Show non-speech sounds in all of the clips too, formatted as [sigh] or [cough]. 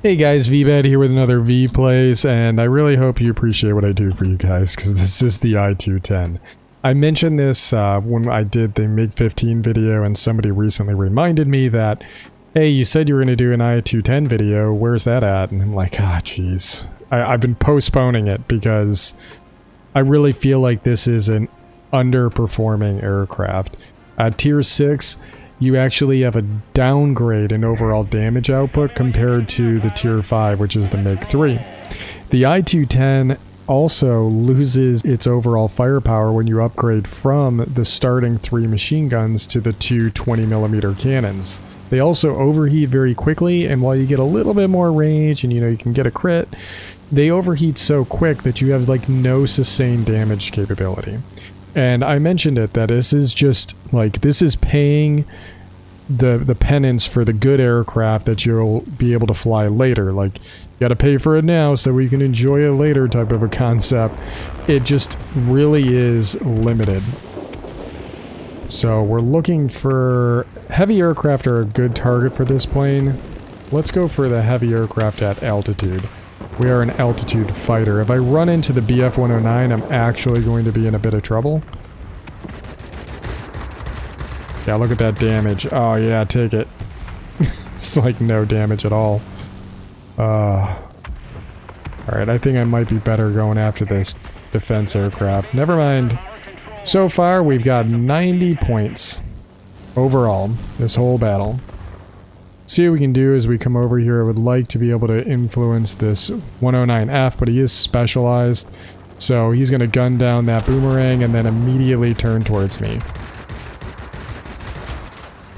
Hey guys, Veebat here with another Veeplays, and I really hope you appreciate what I do for you guys, because this is the I-210. I mentioned this uh, when I did the MiG-15 video, and somebody recently reminded me that, hey, you said you were going to do an I-210 video, where's that at? And I'm like, ah, jeez. I've been postponing it because I really feel like this is an underperforming aircraft. At Tier 6, you actually have a downgrade in overall damage output compared to the Tier 5, which is the MiG-3. The I-210 also loses its overall firepower when you upgrade from the starting three machine guns to the two 20mm cannons. They also overheat very quickly, and while you get a little bit more range and you know you can get a crit, they overheat so quick that you have like no sustained damage capability. And I mentioned it that this is just like this is paying the the penance for the good aircraft that you'll be able to fly later. Like you got to pay for it now so we can enjoy it later type of a concept. It just really is limited. So we're looking for heavy aircraft are a good target for this plane. Let's go for the heavy aircraft at altitude. We are an altitude fighter. If I run into the BF-109, I'm actually going to be in a bit of trouble. Yeah, look at that damage. Oh yeah, take it. [laughs] it's like no damage at all. Uh, Alright, I think I might be better going after this defense aircraft. Never mind. So far, we've got 90 points overall, this whole battle see what we can do as we come over here. I would like to be able to influence this 109F, but he is specialized. So he's going to gun down that boomerang and then immediately turn towards me.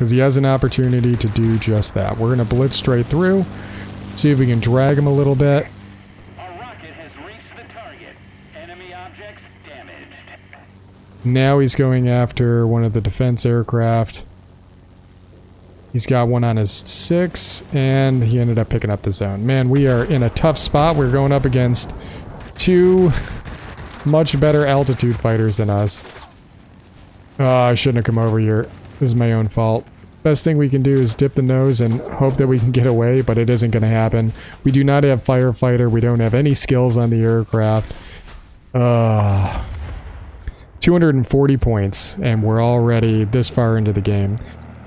Because he has an opportunity to do just that. We're going to blitz straight through. See if we can drag him a little bit. Now he's going after one of the defense aircraft. He's got one on his six, and he ended up picking up the zone. Man, we are in a tough spot. We're going up against two much better altitude fighters than us. Oh, I shouldn't have come over here. This is my own fault. Best thing we can do is dip the nose and hope that we can get away, but it isn't going to happen. We do not have firefighter. We don't have any skills on the aircraft. Uh, 240 points, and we're already this far into the game.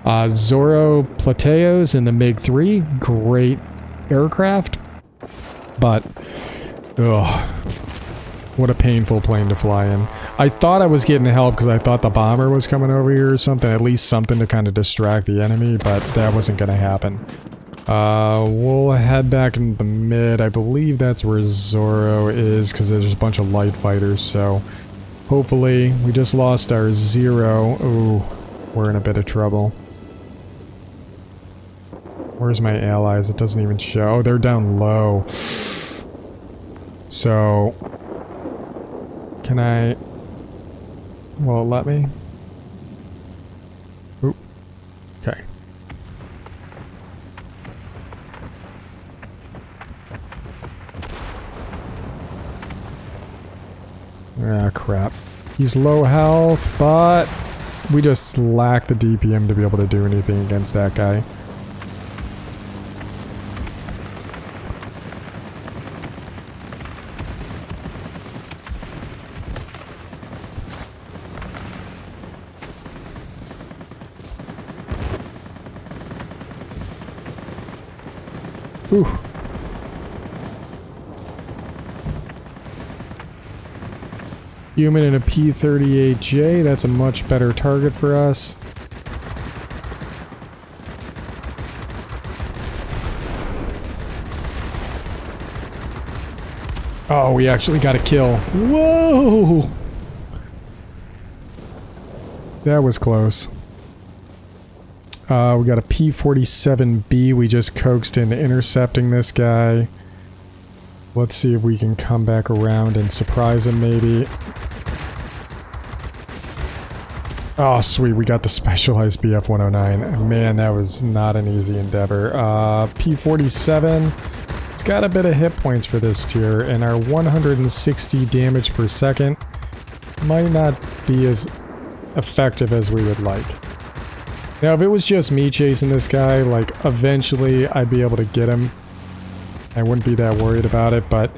Uh, Zorro Plateos in the MiG-3, great aircraft, but, ugh, what a painful plane to fly in. I thought I was getting help because I thought the bomber was coming over here or something, at least something to kind of distract the enemy, but that wasn't going to happen. Uh, we'll head back in the mid. I believe that's where Zoro is because there's a bunch of light fighters, so hopefully we just lost our Zero. Ooh, we're in a bit of trouble. Where's my allies? It doesn't even show. Oh, they're down low. So... Can I... Will it let me? Oop. Okay. Ah, crap. He's low health, but we just lack the DPM to be able to do anything against that guy. Whew. Human in a P-38J, that's a much better target for us. Oh, we actually got a kill. Whoa! That was close. Uh, we got a P-47B. We just coaxed into intercepting this guy. Let's see if we can come back around and surprise him, maybe. Oh, sweet. We got the specialized BF-109. Man, that was not an easy endeavor. Uh, P-47. It's got a bit of hit points for this tier, and our 160 damage per second might not be as effective as we would like. Now, if it was just me chasing this guy, like, eventually I'd be able to get him. I wouldn't be that worried about it, but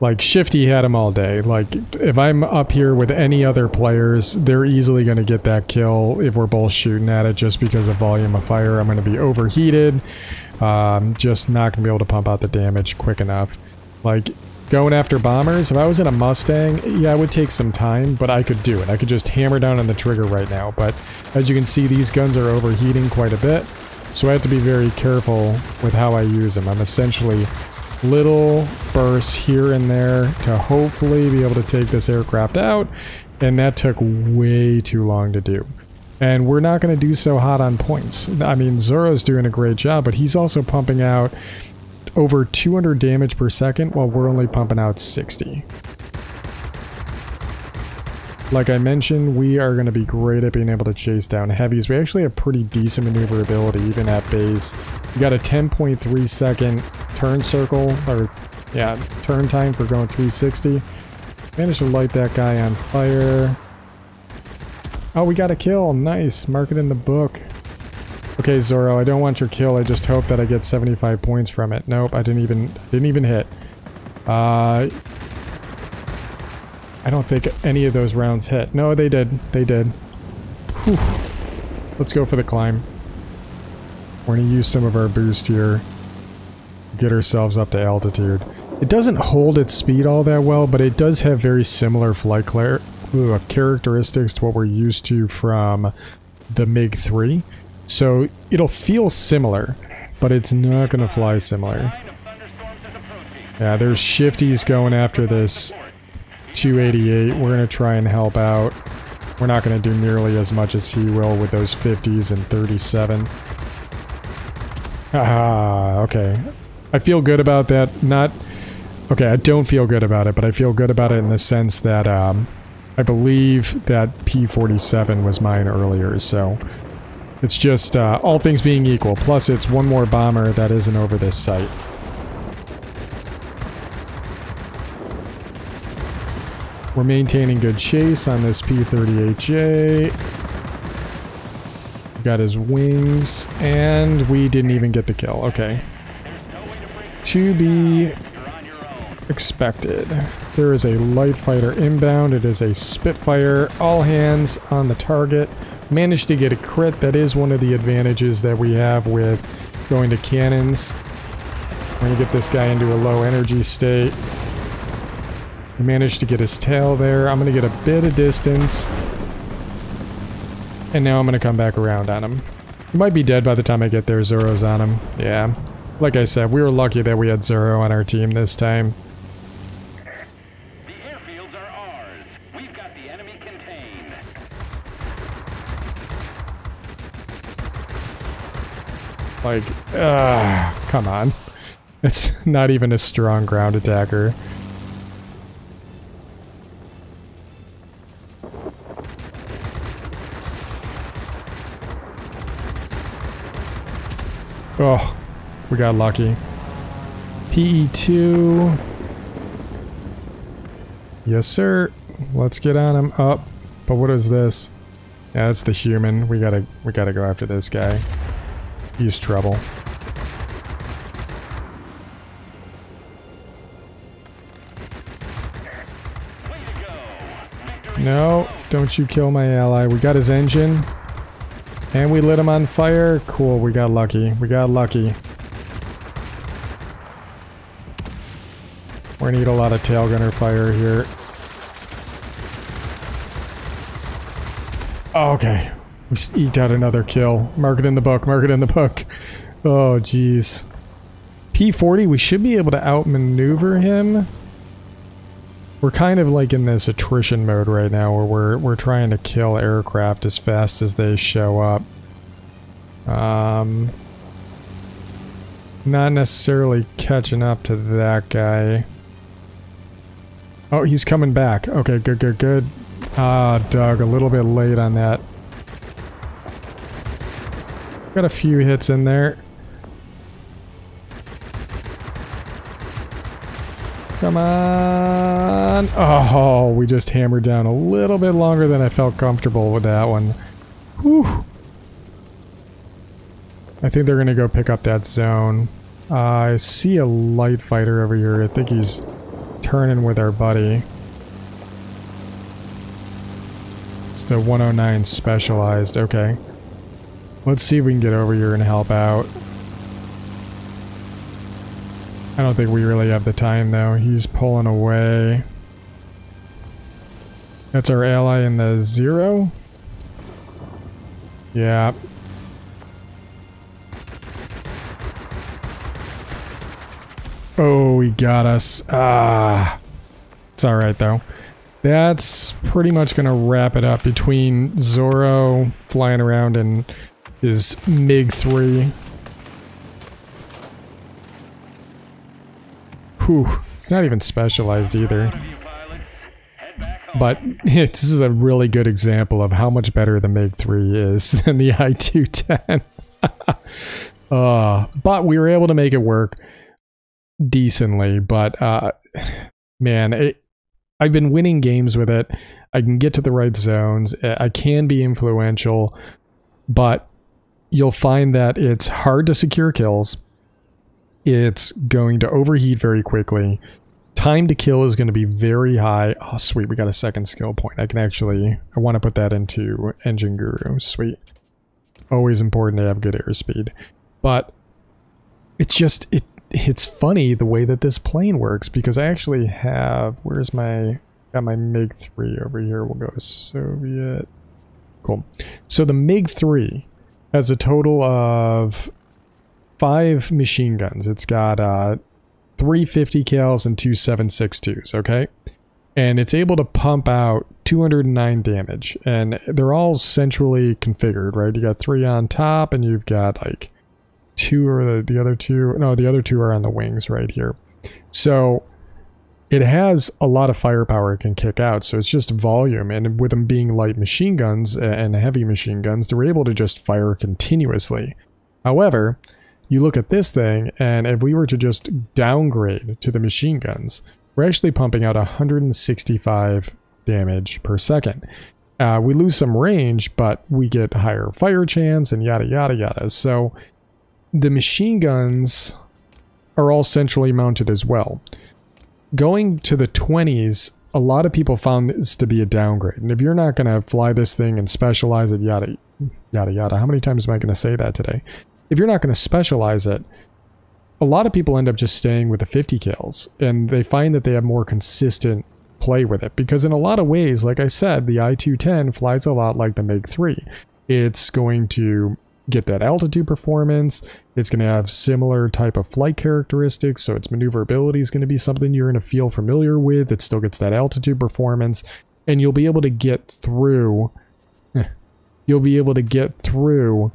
like Shifty had him all day. Like if I'm up here with any other players, they're easily going to get that kill if we're both shooting at it just because of volume of fire. I'm going to be overheated. Um, just not going to be able to pump out the damage quick enough. Like going after bombers, if I was in a Mustang, yeah, it would take some time, but I could do it. I could just hammer down on the trigger right now. But as you can see, these guns are overheating quite a bit. So I have to be very careful with how I use them. I'm essentially little bursts here and there to hopefully be able to take this aircraft out. And that took way too long to do. And we're not going to do so hot on points. I mean, Zoro's doing a great job, but he's also pumping out over 200 damage per second while we're only pumping out 60. Like I mentioned, we are going to be great at being able to chase down heavies. We actually have pretty decent maneuverability even at base. We got a 10.3 second turn circle, or yeah, turn time for going 360. Managed to light that guy on fire. Oh, we got a kill. Nice. Mark it in the book. Okay, Zoro, I don't want your kill. I just hope that I get 75 points from it. Nope, I didn't even didn't even hit. Uh, I don't think any of those rounds hit. No, they did. They did. Whew. Let's go for the climb. We're going to use some of our boost here. Get ourselves up to altitude. It doesn't hold its speed all that well, but it does have very similar flight characteristics to what we're used to from the MiG-3. So it'll feel similar, but it's not going to fly similar. Yeah, there's shifties going after this 288. We're going to try and help out. We're not going to do nearly as much as he will with those 50s and 37. Ah, okay. I feel good about that. Not... Okay, I don't feel good about it, but I feel good about it in the sense that um, I believe that P-47 was mine earlier, so... It's just, uh, all things being equal, plus it's one more bomber that isn't over this site. We're maintaining good chase on this P-38J. Got his wings, and we didn't even get the kill. Okay. To be expected. There is a light fighter inbound. It is a Spitfire. All hands on the target. Managed to get a crit. That is one of the advantages that we have with going to cannons. I'm going to get this guy into a low energy state. He managed to get his tail there. I'm going to get a bit of distance. And now I'm going to come back around on him. He might be dead by the time I get there. Zoro's on him. Yeah. Like I said, we were lucky that we had Zoro on our team this time. The airfields are ours. We've got the enemy contained. Like, ah, come on. It's [laughs] not even a strong ground attacker. Oh, we got lucky. Pe-2. Yes, sir. Let's get on him. Up. Oh, but what is this? Yeah, it's the human. We gotta, we gotta go after this guy. He's trouble. No, don't you kill my ally. We got his engine. And we lit him on fire. Cool, we got lucky. We got lucky. We're gonna need a lot of tail gunner fire here. Oh, okay. We eked out another kill. Mark it in the book. Mark it in the book. Oh, jeez. P40, we should be able to outmaneuver him. We're kind of like in this attrition mode right now where we're, we're trying to kill aircraft as fast as they show up. Um, not necessarily catching up to that guy. Oh, he's coming back. Okay, good, good, good. Ah, Doug, a little bit late on that. Got a few hits in there. Come on. Oh, we just hammered down a little bit longer than I felt comfortable with that one. Whew. I think they're going to go pick up that zone. Uh, I see a light fighter over here. I think he's turning with our buddy. It's the 109 specialized. Okay. Let's see if we can get over here and help out. I don't think we really have the time though. He's pulling away. That's our ally in the zero? Yeah. Oh, he got us. Ah. It's alright though. That's pretty much going to wrap it up between Zoro flying around and his MiG-3. Whew. It's not even specialized either. But [laughs] this is a really good example of how much better the MiG-3 is [laughs] than the I-210. [laughs] uh, but we were able to make it work decently. But uh, man, it, I've been winning games with it. I can get to the right zones. I can be influential, but you'll find that it's hard to secure kills. It's going to overheat very quickly. Time to kill is going to be very high. Oh, sweet. We got a second skill point. I can actually... I want to put that into Engine Guru. Sweet. Always important to have good airspeed. But it's just... it. It's funny the way that this plane works because I actually have... Where's my... Got my MiG-3 over here. We'll go Soviet. Cool. So the MiG-3 has a total of five machine guns. It's got uh, three 50 cals and two 7.62s, okay? And it's able to pump out 209 damage. And they're all centrally configured, right? You got three on top and you've got like two or the, the other two. No, the other two are on the wings right here. So it has a lot of firepower it can kick out, so it's just volume. And with them being light machine guns and heavy machine guns, they're able to just fire continuously. However, you look at this thing, and if we were to just downgrade to the machine guns, we're actually pumping out 165 damage per second. Uh, we lose some range, but we get higher fire chance and yada yada yada. So the machine guns are all centrally mounted as well. Going to the 20s, a lot of people found this to be a downgrade. And if you're not going to fly this thing and specialize it, yada, yada, yada. How many times am I going to say that today? If you're not going to specialize it, a lot of people end up just staying with the 50 cals and they find that they have more consistent play with it because in a lot of ways, like I said, the I-210 flies a lot like the MiG-3. It's going to get that altitude performance. It's going to have similar type of flight characteristics, so its maneuverability is going to be something you're going to feel familiar with. It still gets that altitude performance, and you'll be able to get through. [laughs] You'll be able to get through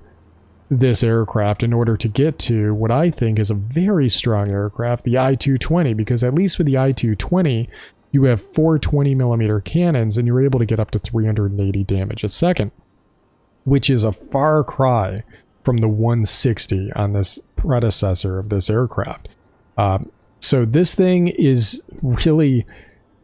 this aircraft in order to get to what I think is a very strong aircraft, the I-220, because at least with the I-220, you have four 20 millimeter cannons and you're able to get up to 380 damage a second, which is a far cry from the 160 on this predecessor of this aircraft. Um, so this thing is really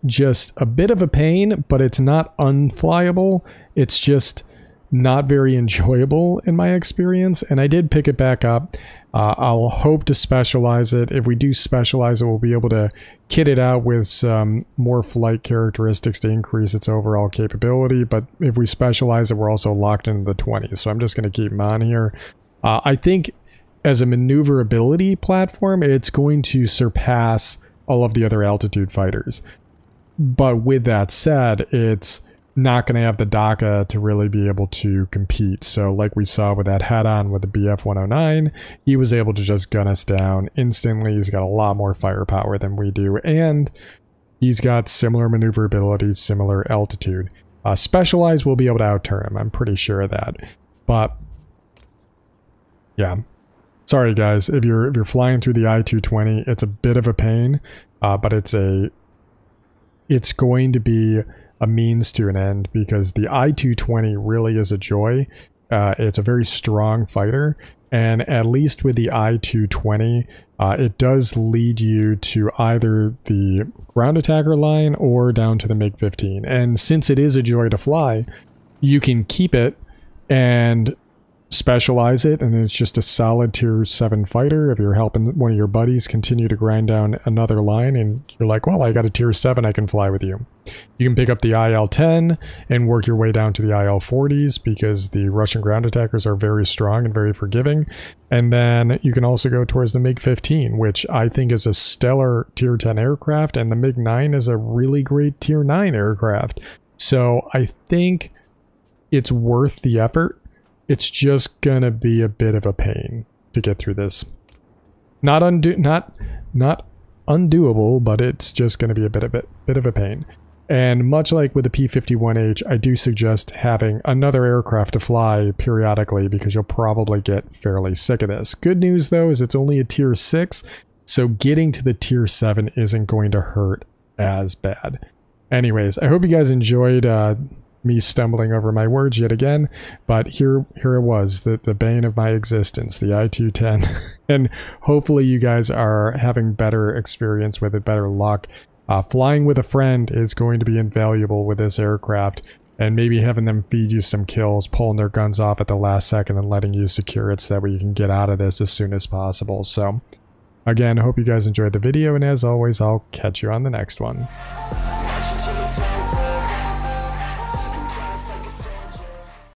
just a bit of a pain, but it's not unflyable. It's just not very enjoyable in my experience, and I did pick it back up. Uh, I'll hope to specialize it. If we do specialize it, we'll be able to kit it out with some more flight characteristics to increase its overall capability. But if we specialize it, we're also locked into the 20s. So I'm just going to keep them on here. Uh, I think as a maneuverability platform, it's going to surpass all of the other altitude fighters. But with that said, it's not going to have the DACA to really be able to compete. So like we saw with that head-on with the BF-109, he was able to just gun us down instantly. He's got a lot more firepower than we do, and he's got similar maneuverability, similar altitude. Uh, Specialized will be able to outturn him, I'm pretty sure of that. But, yeah. Sorry guys, if you're if you're flying through the I-220, it's a bit of a pain, uh, but it's a it's going to be a means to an end because the I-220 really is a joy. Uh, it's a very strong fighter, and at least with the I-220, uh, it does lead you to either the ground attacker line or down to the MiG-15. And since it is a joy to fly, you can keep it and specialize it and it's just a solid tier 7 fighter if you're helping one of your buddies continue to grind down another line and you're like well i got a tier 7 i can fly with you you can pick up the il-10 and work your way down to the il-40s because the russian ground attackers are very strong and very forgiving and then you can also go towards the mig-15 which i think is a stellar tier 10 aircraft and the mig-9 is a really great tier 9 aircraft so i think it's worth the effort it's just gonna be a bit of a pain to get through this. Not undo not not undoable, but it's just gonna be a bit of a bit of a pain. And much like with the P-51H, I do suggest having another aircraft to fly periodically because you'll probably get fairly sick of this. Good news though is it's only a tier 6, so getting to the tier 7 isn't going to hurt as bad. Anyways, I hope you guys enjoyed uh, me stumbling over my words yet again, but here here it was, the, the bane of my existence, the I-210. [laughs] and hopefully you guys are having better experience with it, better luck. Uh, flying with a friend is going to be invaluable with this aircraft, and maybe having them feed you some kills, pulling their guns off at the last second and letting you secure it so that way you can get out of this as soon as possible. So, again, I hope you guys enjoyed the video, and as always, I'll catch you on the next one.